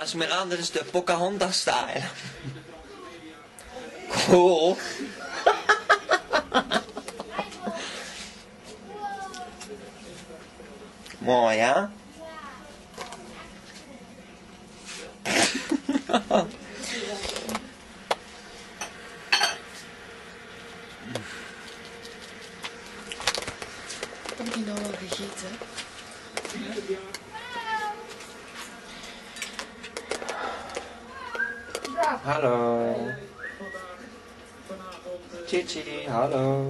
Esmeralda is de Pocahontas style. Cool. Mooi, hè? Heb je nou wel gegeten? Hallo. Chichi, hallo.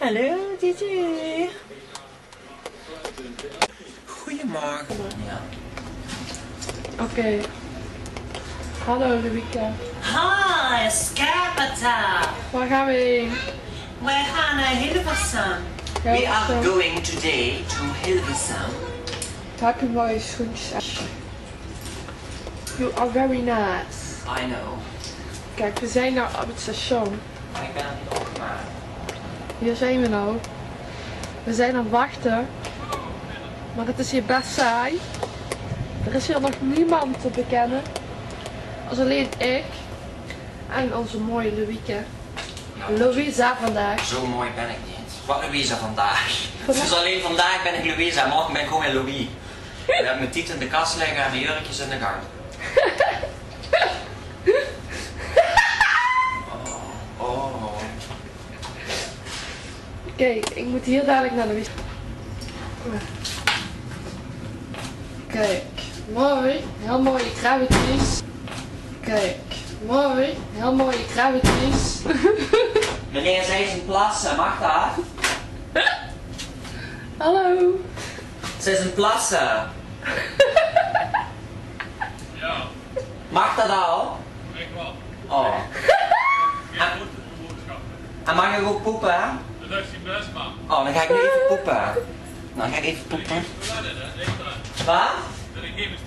Hallo, Chichi. Goedemorgen. Ja. Oké. Hallo Rubieke. Hi, Scapata. Waar gaan we heen? Wij gaan naar Hilversum. We are going today to Hilversum. Heb je mooie schoentjes. You are very nice. I know. Kijk, we zijn nou op het station. Maar ik ben niet opgemaakt. Hier zijn we nou. We zijn aan het wachten. Maar het is hier best saai. Er is hier nog niemand te bekennen. Als alleen ik. En onze mooie Louieke. Louisa vandaag. Zo mooi ben ik niet. Wat Louisa vandaag. Vandaag? Dus alleen vandaag ben ik Louisa en morgen ben ik gewoon weer Louis. Ik heb mijn titel in de kast liggen en mijn jurkjes in de gang. Oh. oh. Kijk, ik moet hier dadelijk naar Louisa. Kijk, mooi. Heel mooie krabbetjes. Kijk, mooi. Heel mooie krabbetjes. Meneer, zij is een plassen, mag dat? Hallo. Zij is een plassen. Ja, Mag dat al? ik wel. Oh. En mag ik ook poepen? hè? Dat heeft hij best, man. Oh, dan ga ik nu even poepen. Nou, dan ga ik even poepen. Wat? Dat is chemisch.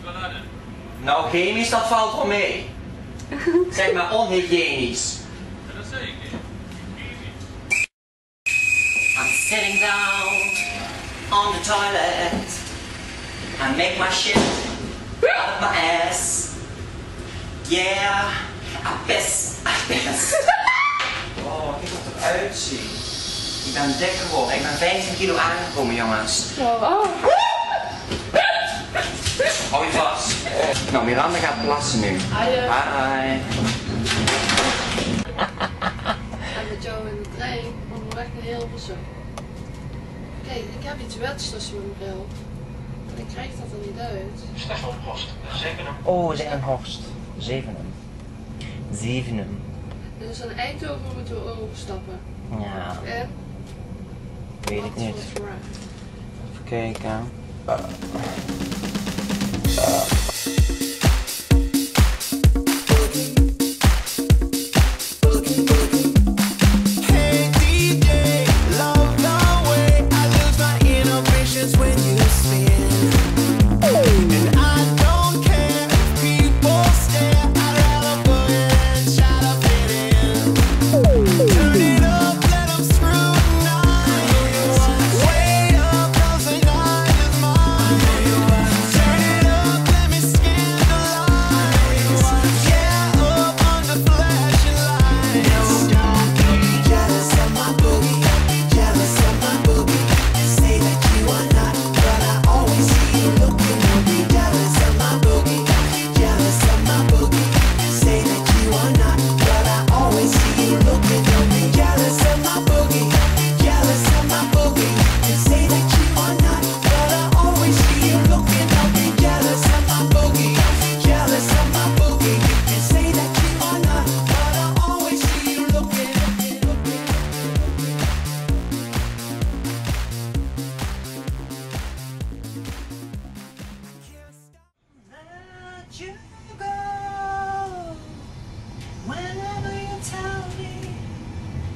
Nou, chemisch, dat valt wel mee. Zeg maar onhygiënisch. Dat zeg ik niet. I'm sitting down on the toilet and make my shit out of my ass. Yeah, I piss, I piss. Oh, kijk wat eruit ziet. Ik ben dik geworden. Ik ben 15 kilo aangekomen, jongens. Oh, oh. Hou je vast. Nou, Miranda gaat plassen nu. Hi. Hi. En met jou in de trein onderweg naar Hilversum. Kijk, ik heb iets wets tussen mijn bril. En ik krijg dat er niet uit. Stefan Zevenum. Oh, we zijn in Horst. Zevenum. Zevenum. Dus in Eindhoven moeten we overstappen. Ja, En? weet ik niet. Even kijken.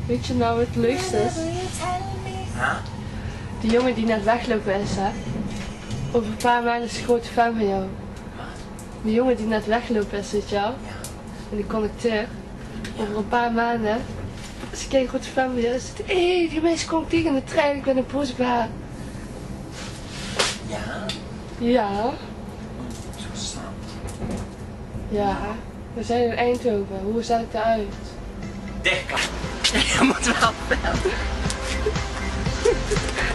Weet je nou wat het leukste is? Ja? Die jongen die net weglopen is, hè? Over een paar maanden is hij grote fan van jou. Die jongen die net weggelopen is, weet je wel? En die conducteur. Over een paar maanden is een grote fan van jou. Hij zegt, hé, hey, die meisje komt tegen de trein, ik ben een haar. Ja, Ja, interessant. ja. We zijn in Eindhoven. Hoe zet ik eruit? Dichtklappen. Je moet wel bellen.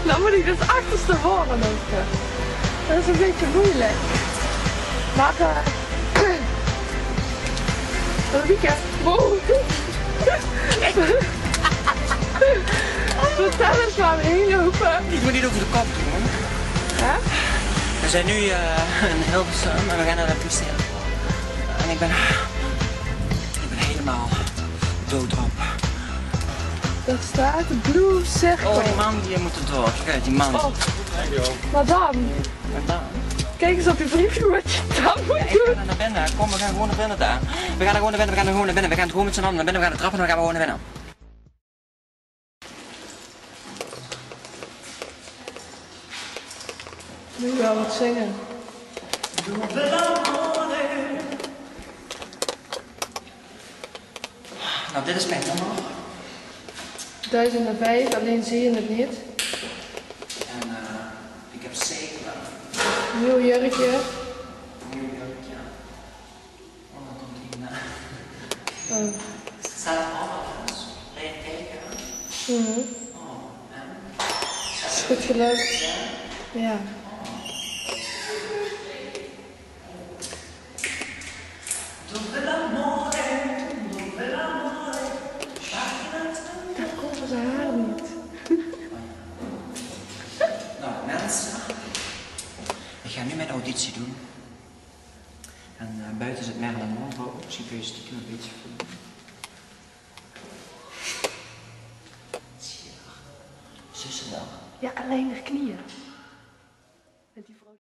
Dan moet ik dus achterstevoren lopen. Dat is een beetje moeilijk. Maar eh een weekend. Wow. Vertel eens waar we heen lopen. Ik moet niet over de kop doen. Hè? We zijn nu eh in Hilversum en we gaan naar de politie. En ik ben... Ik ben helemaal doodop. Staat de Blue Circle. Oh, die man die moet er door. Kijk, die man. Oh. En dan? kijk eens op je briefje wat je dan moet doen. ga naar binnen. Kom, we gaan gewoon naar binnen daar. We gaan er gewoon naar binnen, we gaan er gewoon naar binnen. We gaan gewoon met z'n allen naar binnen, we gaan de trappen en dan gaan we gewoon naar binnen. Nu wel wat zingen. Nou, dit is mijn nummer. 1005, alleen zie je het niet. En eh, ik heb zeker Nieuw jurkje. nieuw jurkje. Oh, dan komt die na. Oh. Het staat allemaal ons. Wil je kijken? Mhm. Oh, en? Is goed gelukt. Ja. Dat auditie doen. En eh, buiten zit Marilyn Monroe. Misschien kun je stiekem een beetje voelen. Zussen wel. Ja, alleen de knieën.